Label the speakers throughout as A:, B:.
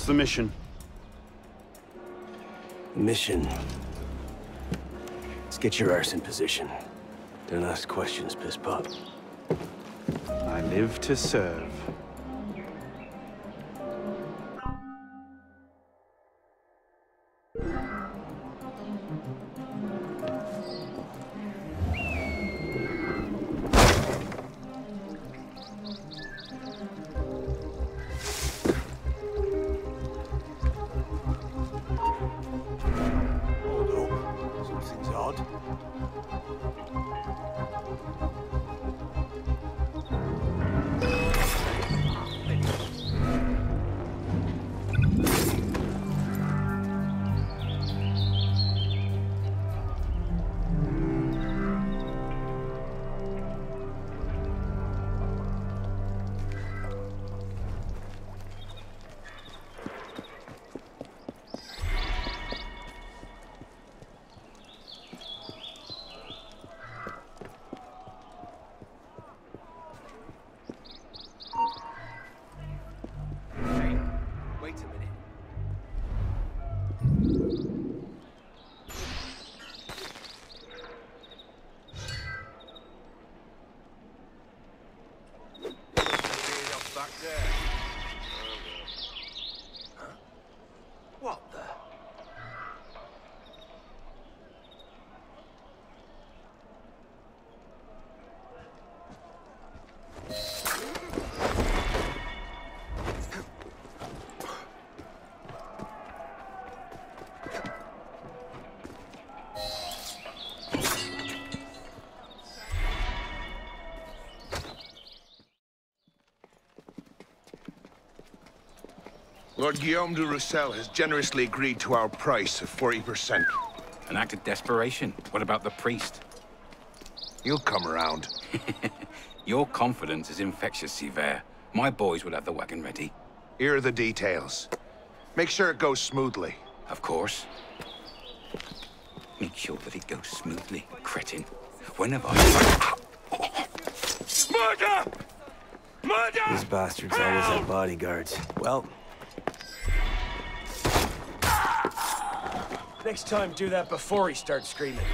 A: What's the mission?
B: Mission. Let's get your arse in position. Don't ask questions, piss pop.
A: I live to serve.
C: Lord Guillaume de Roussel has generously agreed to our price of 40%.
D: An act of desperation. What about the priest?
C: He'll come around.
D: Your confidence is infectious, Sivert. My boys will have the wagon ready.
C: Here are the details. Make sure it goes smoothly.
D: Of course. Make sure that it goes smoothly, cretin. When have I...
C: Murder! Murder!
B: These bastards always have bodyguards. Well... Next time, do that before he starts screaming.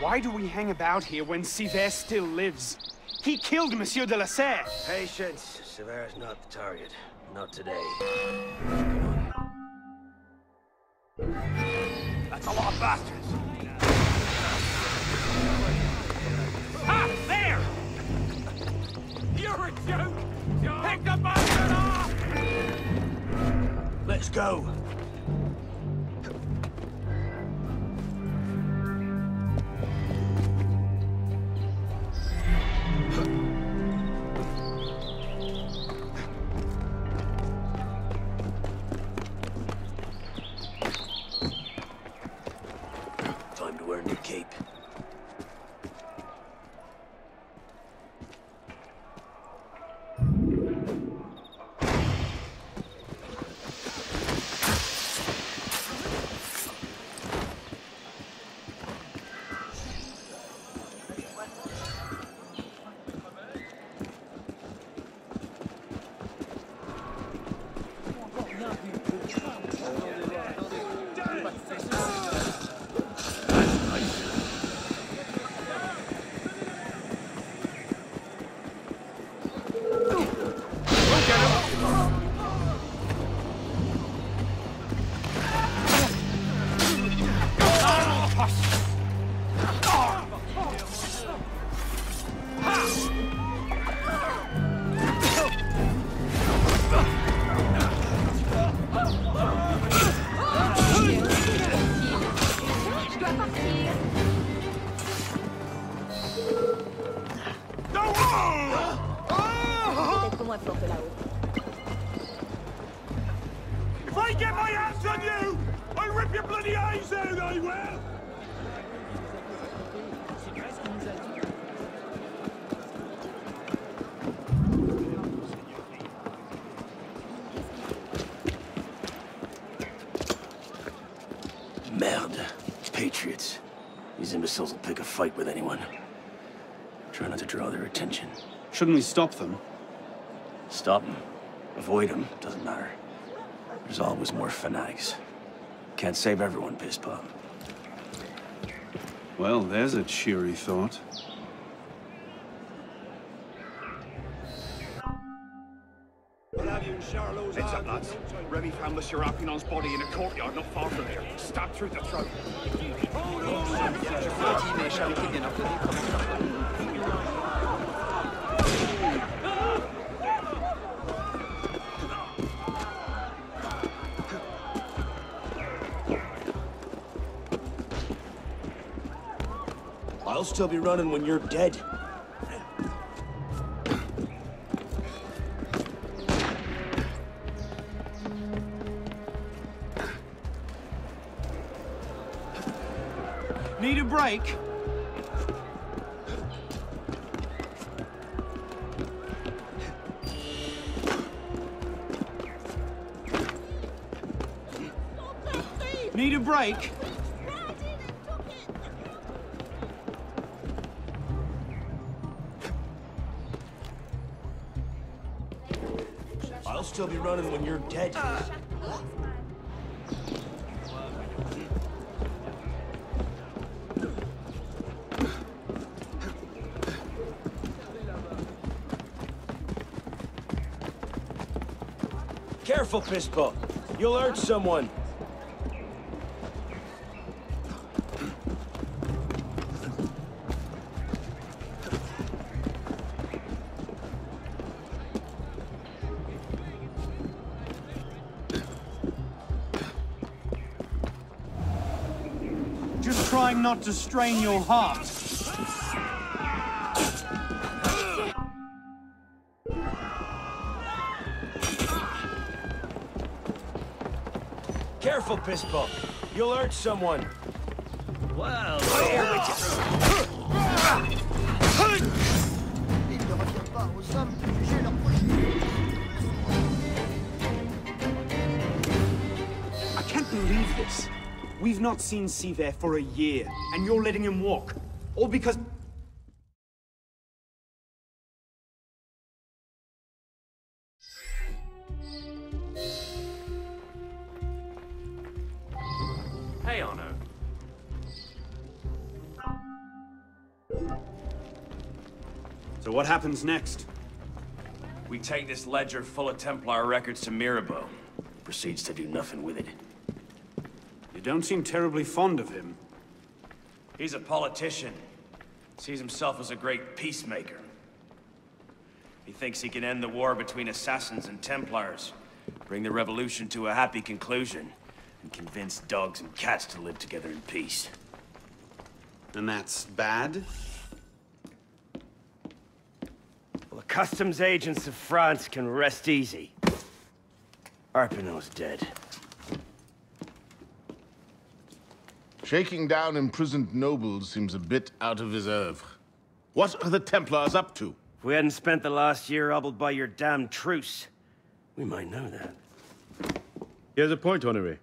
A: Why do we hang about here when Sivert still lives? He killed Monsieur de la Serre.
B: Patience. Sivert's not the target. Not today.
A: That's a lot of bastards. Ah, there! You're a joke! Pick the bastard off!
B: Let's go. Merde. Patriots. These imbeciles will pick a fight with anyone. Try not to draw their attention.
A: Shouldn't we stop them?
B: Stop them. Avoid them. Doesn't matter. There's always more fanatics. Can't save everyone, piss pop.
E: Well, there's a cheery thought.
A: Heads up, lads. Remy found Monsieur Arpinon's body in a courtyard not far from here. Stabbed through the throat.
B: Still be running when you're dead.
A: Need a break? Need a break?
B: You're dead. Careful, Pispo. You'll hurt someone.
A: Not to strain your heart.
B: Careful, Pispo. You'll hurt someone. Well,
F: Ils ne reviennent pas aux hommes juger leur prochain.
A: I can't believe this. We've not seen Sivert for a year, and you're letting him walk. All because...
G: Hey, Arno.
A: So what happens next?
B: We take this ledger full of Templar records to Mirabeau. Proceeds to do nothing with it.
A: You don't seem terribly fond of him.
B: He's a politician. Sees himself as a great peacemaker. He thinks he can end the war between assassins and Templars, bring the revolution to a happy conclusion, and convince dogs and cats to live together in peace.
A: And that's bad?
B: Well, the customs agents of France can rest easy. Arpinot's dead.
C: Shaking down imprisoned nobles seems a bit out of his oeuvre. What are the Templars up to?
B: If we hadn't spent the last year hobbled by your damn truce, we might know that.
H: He has a point, Honoré.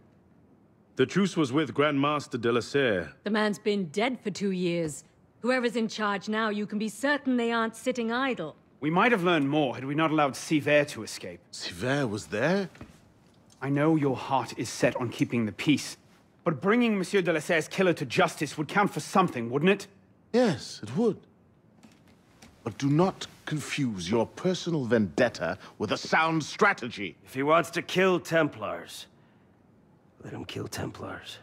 H: The truce was with Grand Master de la Serre.
I: The man's been dead for two years. Whoever's in charge now, you can be certain they aren't sitting idle.
A: We might have learned more had we not allowed Sivert to escape.
C: Sivert was there?
A: I know your heart is set on keeping the peace, but bringing Monsieur de la Serre's killer to justice would count for something, wouldn't it?
C: Yes, it would. But do not confuse your personal vendetta with a sound strategy.
B: If he wants to kill Templars, let him kill Templars.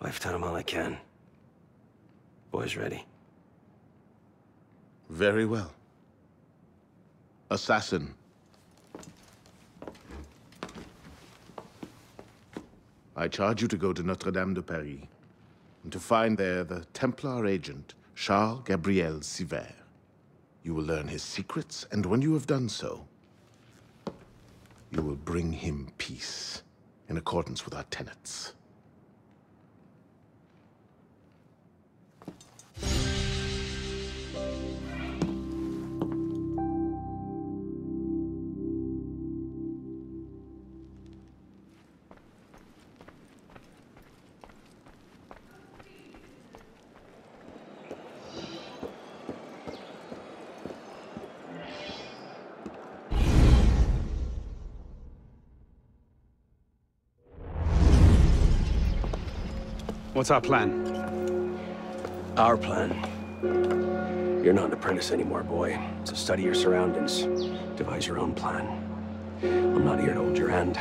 B: I've done him all I can. Boys ready?
C: Very well. Assassin. I charge you to go to Notre Dame de Paris and to find there the Templar agent, Charles Gabriel Sivert. You will learn his secrets, and when you have done so, you will bring him peace in accordance with our tenets.
A: What's our plan?
B: Our plan. You're not an apprentice anymore, boy. So study your surroundings. Devise your own plan. I'm not here to hold your hand.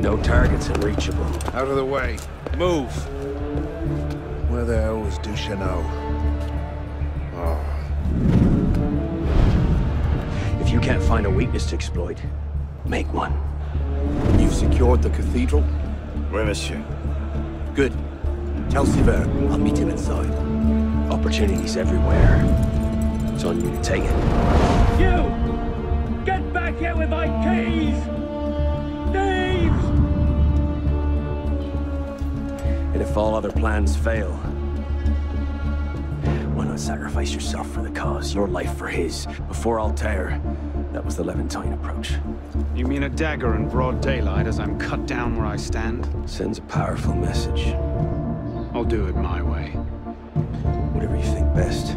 B: No targets unreachable.
J: Out of the way. Move. Where the hell was Duchesneau? Oh.
B: Can't find a weakness to exploit, make one.
J: You've secured the cathedral?
B: Oui, monsieur.
J: Good. Tell Sivert I'll meet him inside.
B: Opportunities everywhere. It's on you to take it.
K: You! Get back here with my keys! Thieves!
B: And if all other plans fail, why not sacrifice yourself for the cause, your life for his? Before Altair, that was the Levantine approach.
A: You mean a dagger in broad daylight as I'm cut down where I stand?
B: Sends a powerful message.
A: I'll do it my way.
B: Whatever you think best.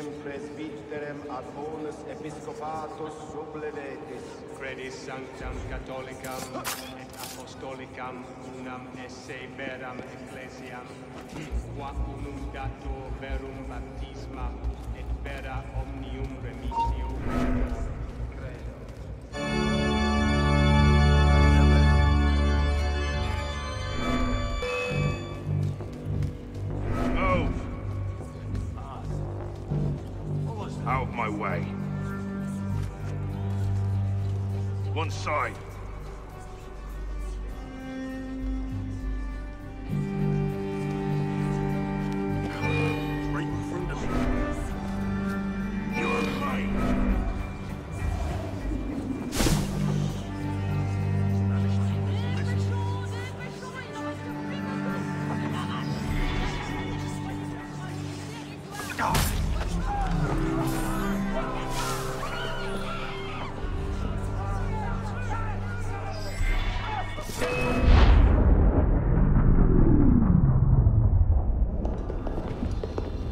A: ecclesiam presbyterem
L: ad bonus episcopatus sublevetis.
M: Credis sanctam catholicam et apostolicam unam esse veram ecclesiam, qua unum dato verum baptisma et vera omnium remissio
N: side.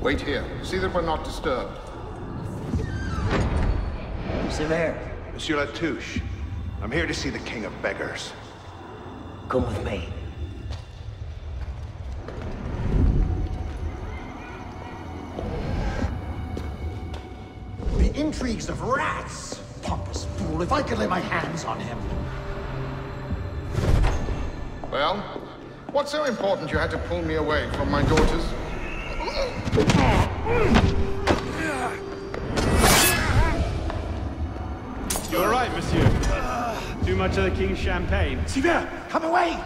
O: Wait here. See that we're not disturbed.
F: Sivert,
P: Monsieur Latouche, I'm here to see the King of Beggars.
F: come with me.
Q: The intrigues of rats! Pompous fool, if I could lay my hands on him.
O: Well, what's so important you had to pull me away from my daughters?
A: You all right, monsieur? Too much of the king's champagne?
Q: Sivert, come away!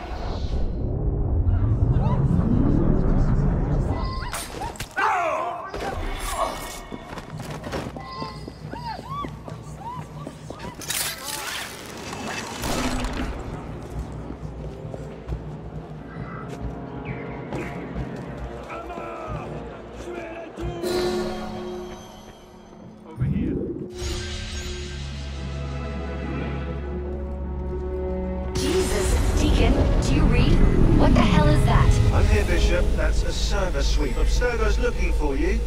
R: You read? What the hell is that?
S: I'm here, Bishop. That's a server sweep. Abstergo's looking for you.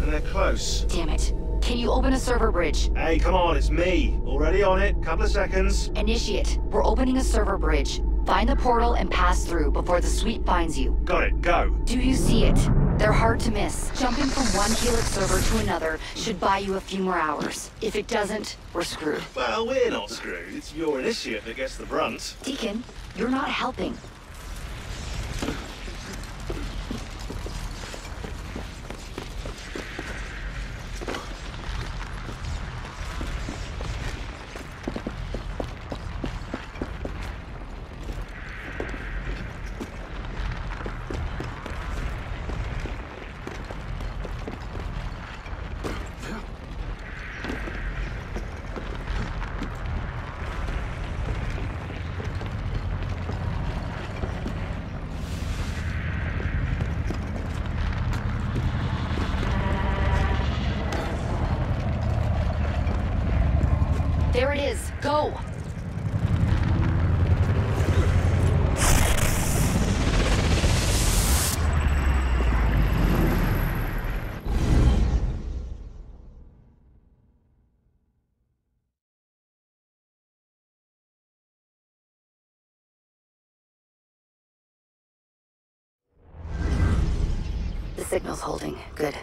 S: And they're close.
R: Damn it. Can you open a server bridge?
S: Hey, come on, it's me. Already on it. Couple of seconds.
R: Initiate. We're opening a server bridge. Find the portal and pass through before the sweep finds you.
S: Got it. Go.
R: Do you see it? They're hard to miss. Jumping from one Helix server to another should buy you a few more hours. If it doesn't, we're screwed.
S: Well, we're not screwed. It's your initiate that gets the brunt.
R: Deacon, you're not helping. There it is. Go! The signal's holding. Good.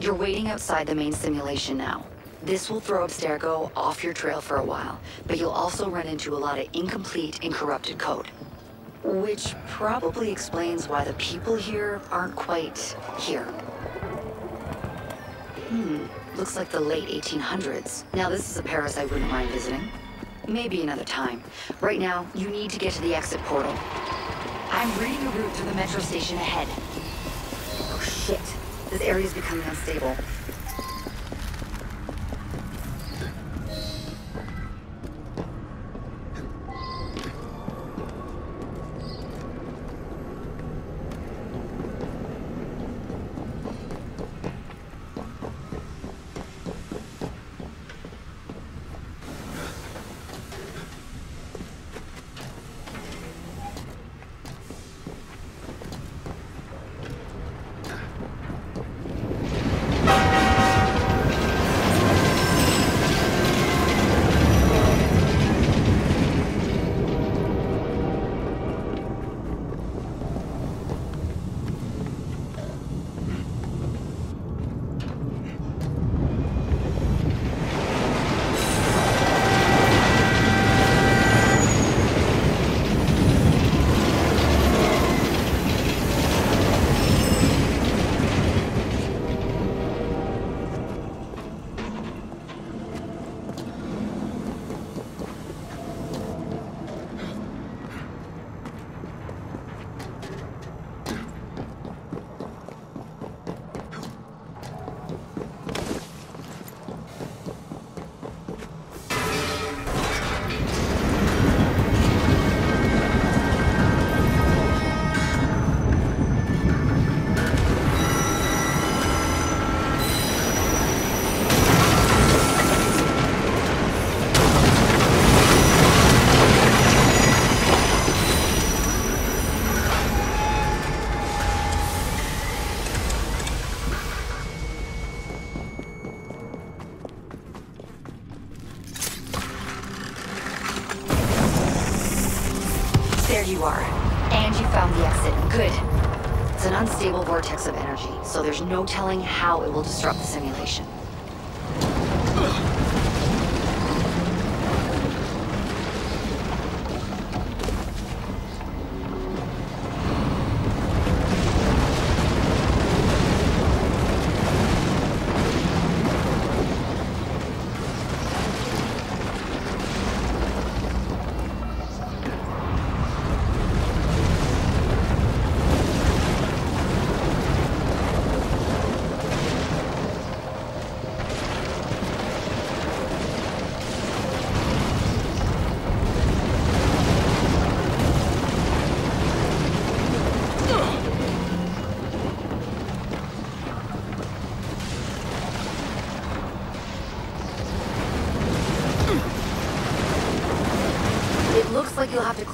R: You're waiting outside the main simulation now. This will throw Abstergo off your trail for a while, but you'll also run into a lot of incomplete and corrupted code. Which probably explains why the people here aren't quite here. Hmm, looks like the late 1800s. Now this is a Paris I wouldn't mind visiting. Maybe another time. Right now, you need to get to the exit portal. I'm reading a route through the metro station ahead. Shit, this area's becoming unstable. So there's no telling how it will disrupt the simulation.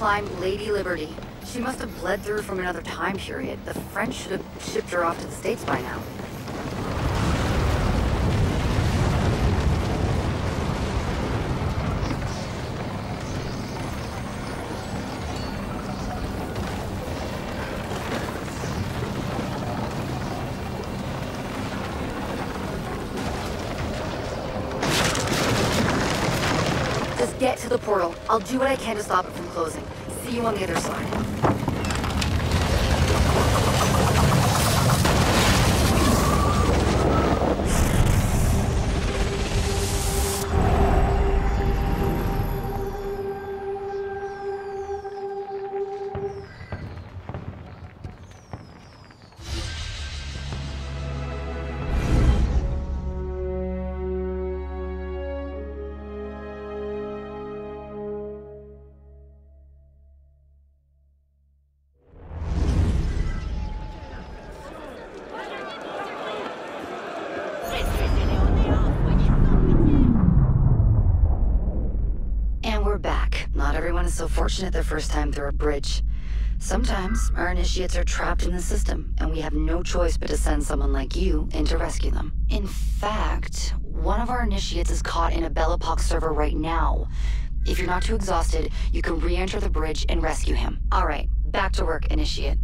R: Like you'll have to climb Lady Liberty. She must have bled through from another time period. The French should have shipped her off to the States by now. The portal. I'll do what I can to stop it from closing. See you on the other side. Not so fortunate the first time through a bridge. Sometimes our initiates are trapped in the system, and we have no choice but to send someone like you in to rescue them. In fact, one of our initiates is caught in a Belle Époque server right now. If you're not too exhausted, you can re-enter the bridge and rescue him. All right, back to work, initiate.